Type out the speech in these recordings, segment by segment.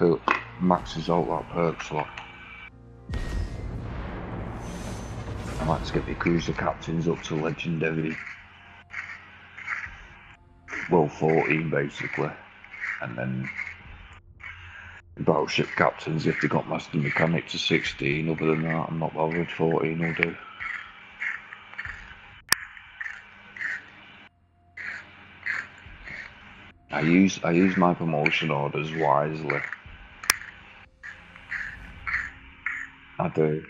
feel maxes out that perk slot. I like to get the cruiser captains up to legendary. Well, 14 basically. And then battleship captains if they got master mechanic to 16. Other than that, I'm not bothered. 14 will do. I use I use my promotion orders wisely. I do.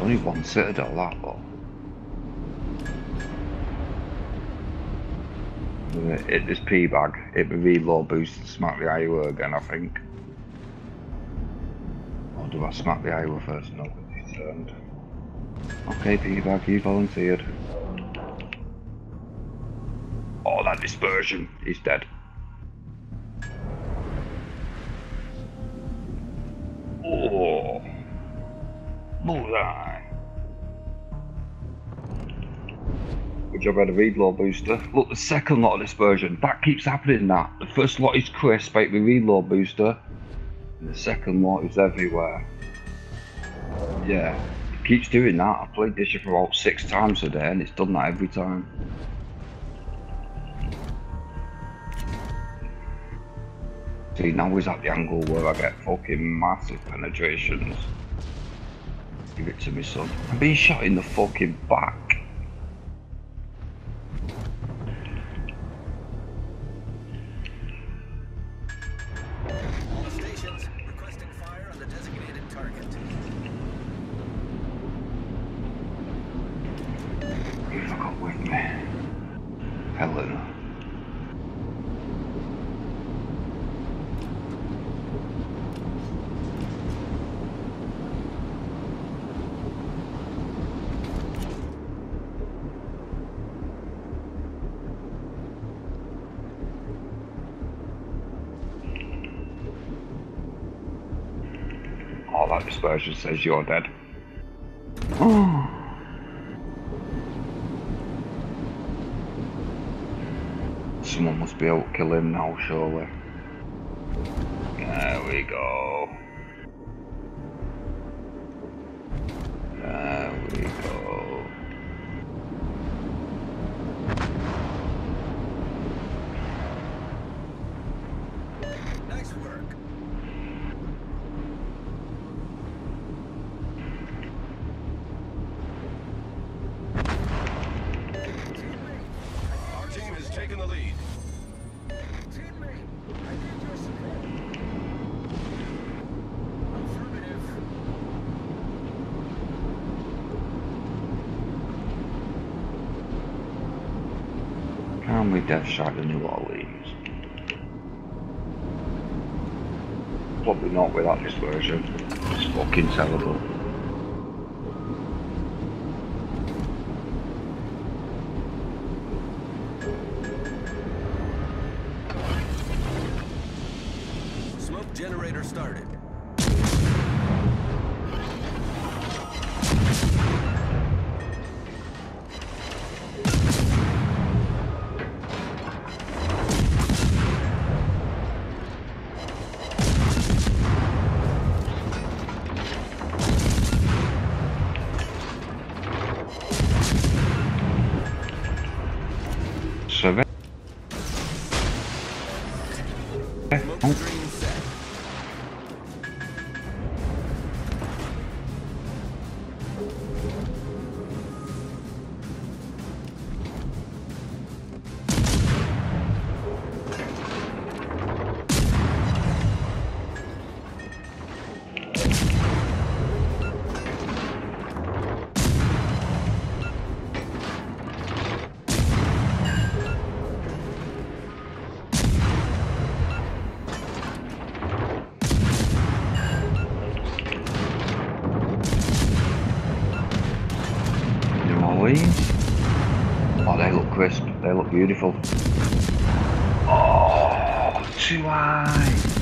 Only one citadel that gonna Hit this P bag, hit the reload boost and smack the Iowa again I think. Or do I smack the Iowa first? No, it's turned. Okay P bag, you volunteered. Oh that dispersion, he's dead. Oh. Bullseye. Good job I had a reload booster. Look, the second lot of dispersion. That keeps happening that. The first lot is crisp, like the reload booster. And the second lot is everywhere. Yeah. It keeps doing that. I've played this shit for about six times today and it's done that every time. See, now he's at the angle where I get fucking massive penetrations. Give it to me, son. I'm being shot in the fucking back. Oh, dispersion says you're dead. Someone must be able to kill him now, surely. There we go. There we go. We death shot the New Orleans? Probably not without this version. It's fucking terrible. Smoke generator started. Smoke Oh, They look beautiful. Oh, too high.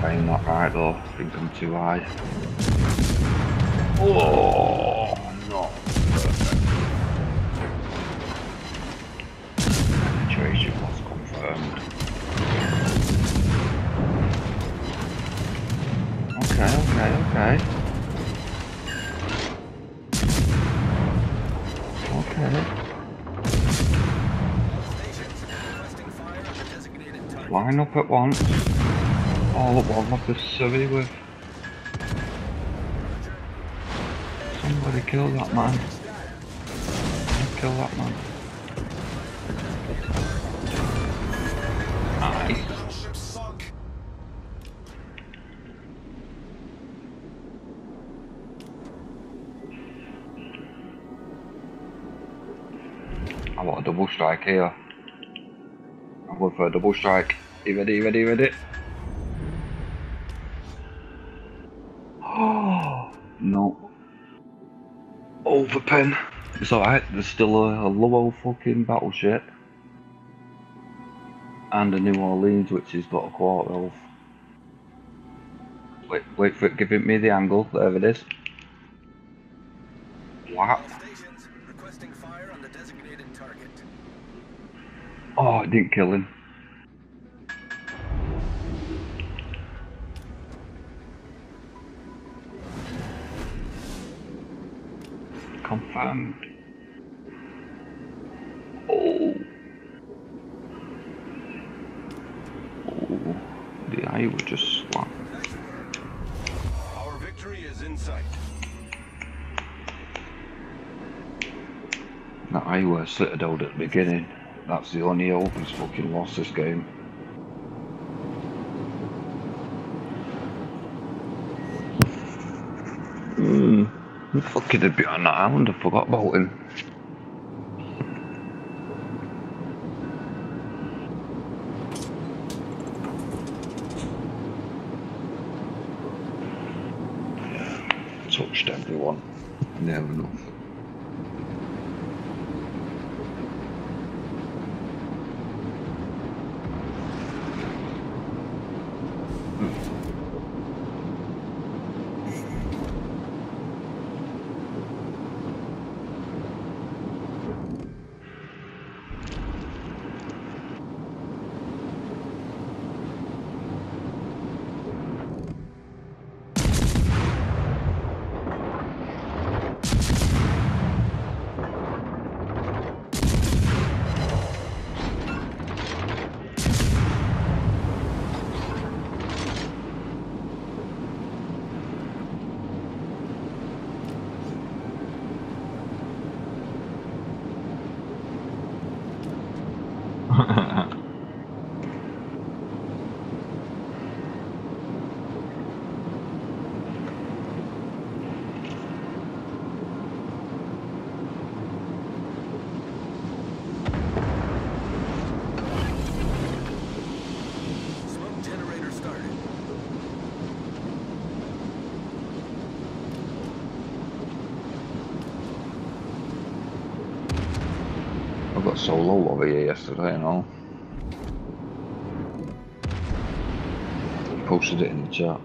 Playing that right though. I think I'm too high. Oh, no. Penetration was confirmed. Okay, okay, okay. Okay. Line up at once. All at one like a survey with. Somebody kill that man. Kill that man. I want a double strike here. I'm going for a double strike. Ready, ready, ready? Overpen. It's alright, there's still a, a low fucking battleship. And a New Orleans which has got a quarter of. Wait, wait for it, giving me the angle. There it is. Wow. All stations, requesting fire on the designated target. Oh, it didn't kill him. Confirmed. Oh. Oh. The Iowa's just swam. Our victory is in sight. That Iowa's citadel at the beginning. That's the only hope he's fucking lost this game. Hmm. I'm fucking a bit on that island, I forgot about him. Touched everyone. Never enough. Got solo over here yesterday, you know. Posted it in the chat.